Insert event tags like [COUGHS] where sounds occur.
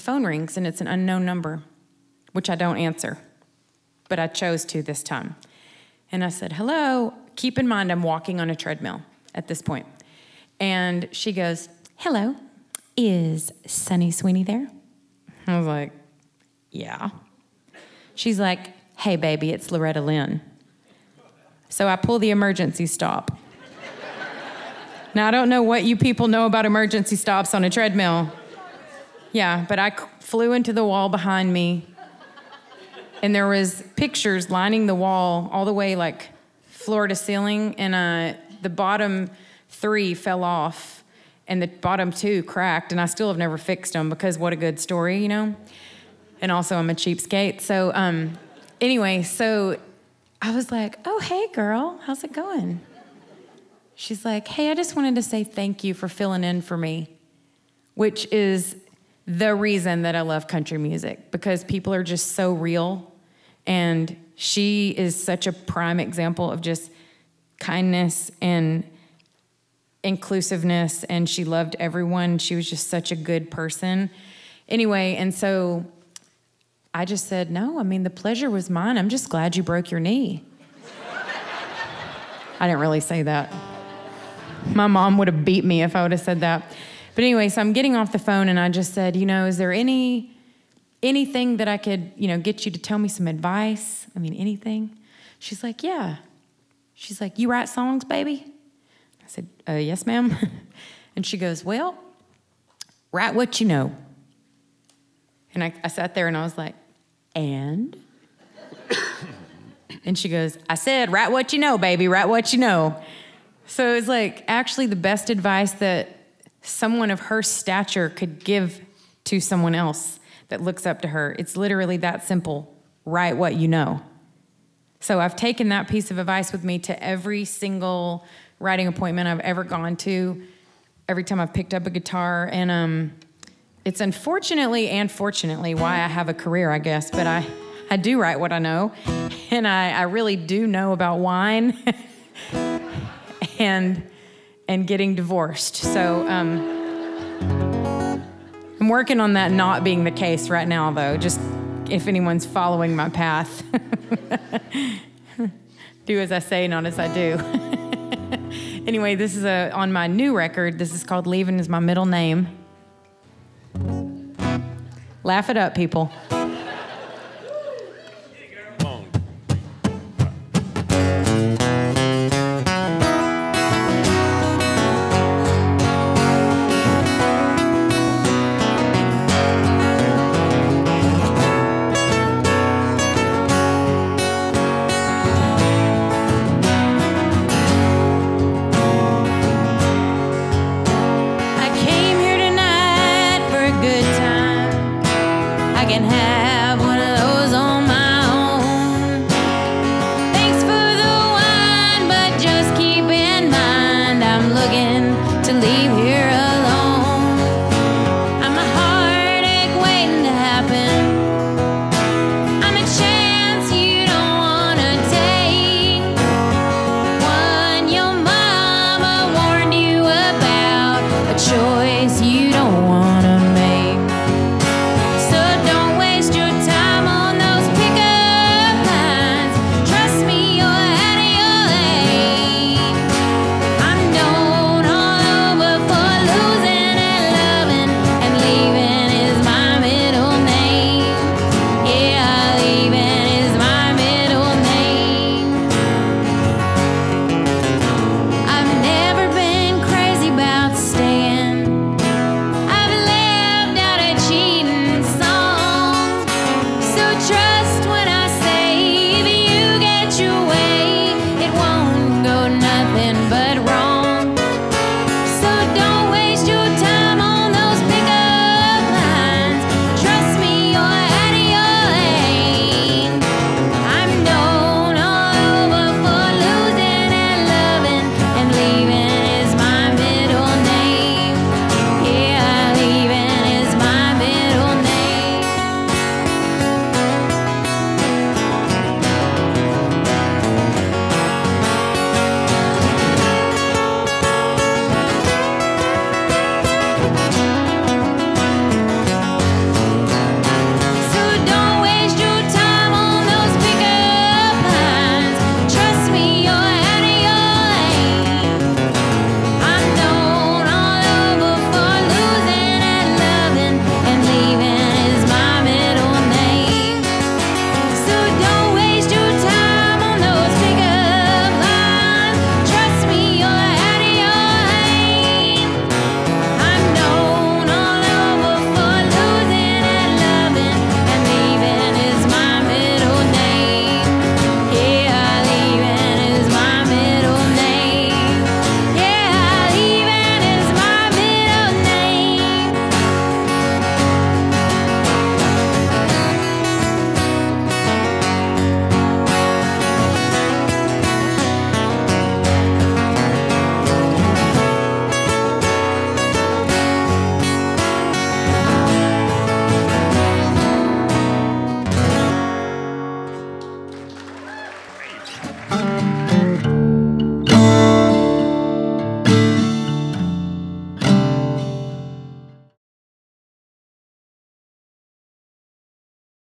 the phone rings and it's an unknown number, which I don't answer, but I chose to this time. And I said, Hello. Keep in mind, I'm walking on a treadmill at this point. And she goes, Hello, is Sunny Sweeney there? I was like, Yeah. She's like, Hey, baby, it's Loretta Lynn. So I pull the emergency stop. now, I don't know what you people know about emergency stops on a treadmill. Yeah, but I flew into the wall behind me, and there was pictures lining the wall all the way like floor to ceiling, and uh, the bottom three fell off, and the bottom two cracked, and I still have never fixed them because what a good story, you know. And also, I'm a cheapskate. So, um, anyway, so I was like, "Oh, hey, girl, how's it going?" She's like, "Hey, I just wanted to say thank you for filling in for me," which is the reason that I love country music because people are just so real. And she is such a prime example of just kindness and inclusiveness. And she loved everyone. She was just such a good person. Anyway, and so I just said, No, I mean, the pleasure was mine. I'm just glad you broke your knee. [LAUGHS] I didn't really say that. My mom would have beat me if I would have said that. But anyway, so I'm getting off the phone and I just said, you know, is there any anything that I could, you know, get you to tell me some advice? I mean, anything? She's like, yeah. She's like, you write songs, baby? I said, uh, yes, ma'am. [LAUGHS] and she goes, well, write what you know. And I, I sat there and I was like, and? [COUGHS] and she goes, I said, write what you know, baby, write what you know. So it was like actually the best advice that someone of her stature could give to someone else that looks up to her. It's literally that simple. Write what you know. So I've taken that piece of advice with me to every single writing appointment I've ever gone to, every time I've picked up a guitar. And um, it's unfortunately and fortunately why I have a career, I guess, but I, I do write what I know. And I, I really do know about wine [LAUGHS] and and getting divorced. So um, I'm working on that not being the case right now, though, just if anyone's following my path. [LAUGHS] do as I say, not as I do. [LAUGHS] anyway, this is a, on my new record. This is called Leaving is my middle name. Laugh it up, people.